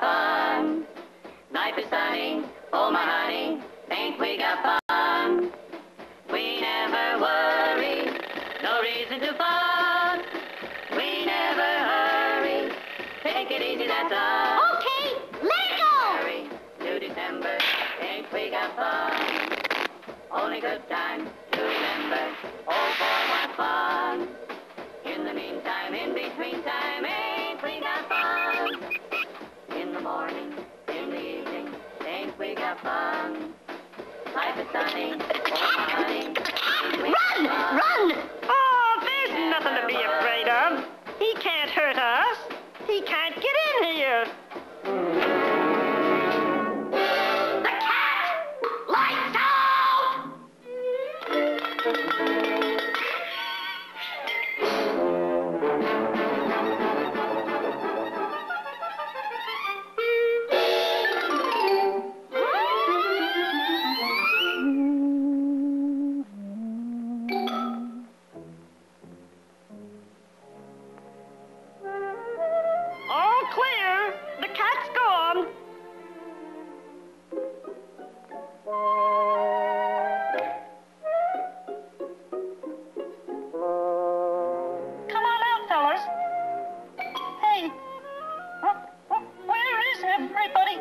got fun. Life is sunny, oh my honey, think we got fun. We never worry, no reason to fun. We never hurry, take it easy, that's all. Okay, let it go! Hurry to December, think we got fun. Only good times to remember, oh boy, what fun. In the meantime, in between time, got fun? Life is sunny, oh my honey, ain't we got Run! Run! Oh, everybody?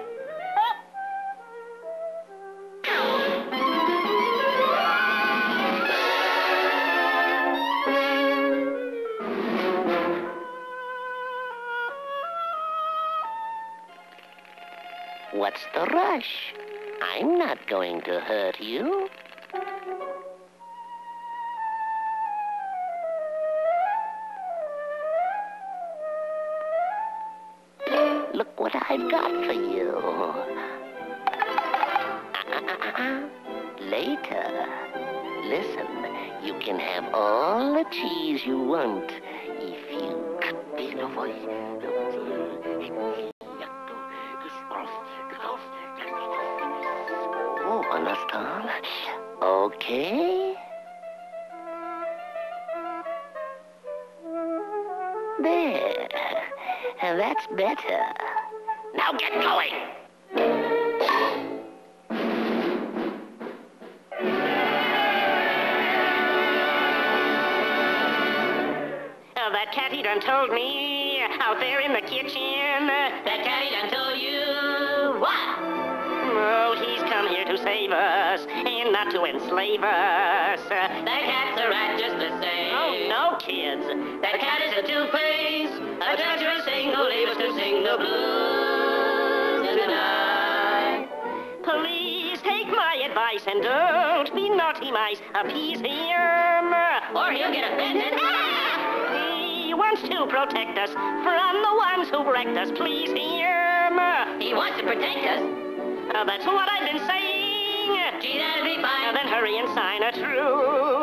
What's the rush? I'm not going to hurt you. I've got for you. Later. Listen, you can have all the cheese you want if you me the Oh, understand? Okay. There. That's better. Now get going. Oh, that cat he done told me out there in the kitchen. That catty done told you what? Oh, he's come here to save us and not to enslave us. That cat's a rat just the same. Oh, no, kids. That cat is a two-face, a treacherous thing who leaves us to sing the blues my advice and don't be naughty mice. Appease him. Or he'll get offended. He wants to protect us from the ones who wrecked us. Please him. He wants to protect us. Uh, that's what I've been saying. Gee, that'd be fine. then hurry and sign a truce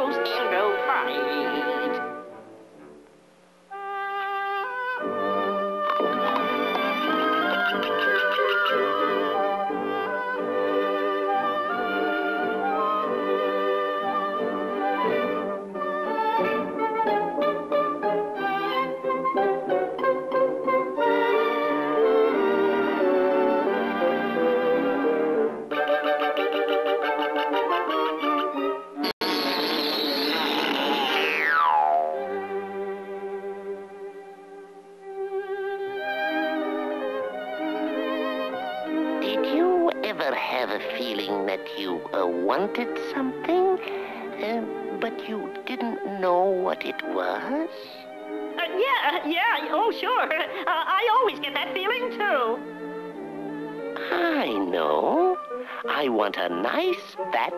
wanted something, uh, but you didn't know what it was? Uh, yeah, yeah, oh, sure. Uh, I always get that feeling, too. I know. I want a nice, fat,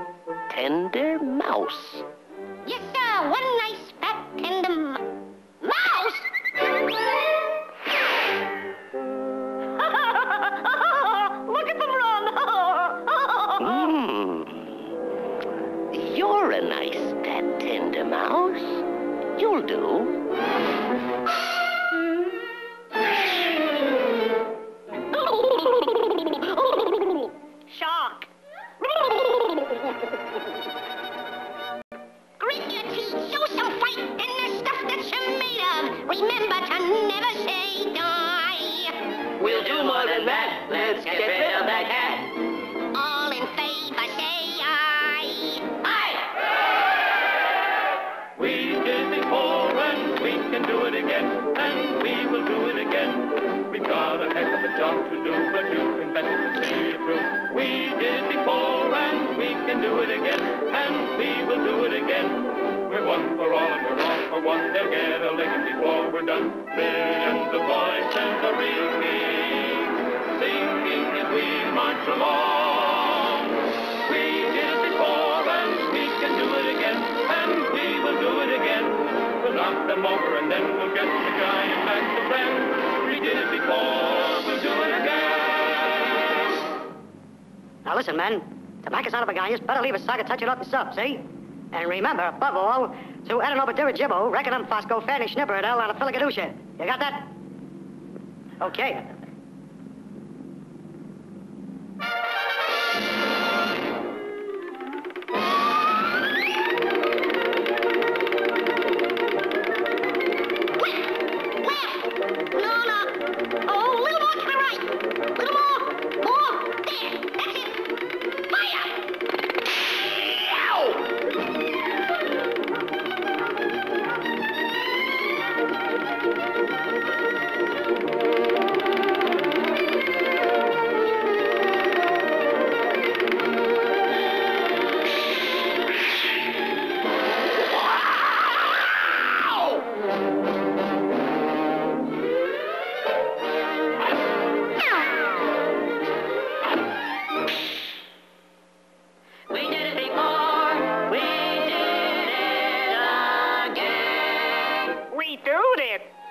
tender mouse. Yes, sir. One nice fat tender m- mouse. Look at them run. Mmm. You're a nice, fat, tender mouse. You'll do. Shock. Grit your teeth, show some fight in the stuff that you're made of. Remember to never say die. We'll do more than than that. Let's get rid of that cat. Do it again, and we will do it again. We're one for all and we're all for one. They'll get a licking before we're done. Millions of voices are ringing, singing as we march along. We did it before and we can do it again, and we will do it again. We'll knock them over and then we'll get the giant back to friend. We did it before, we'll do it again. Now listen, men. To make us out of a guy, you better leave a socket touching up the sub, see? And remember, above all, to Edenobadirajibo, Reckonum Fosco, Fanny Schnipper, and El Anaphilicadusha. You got that? Okay. We do it.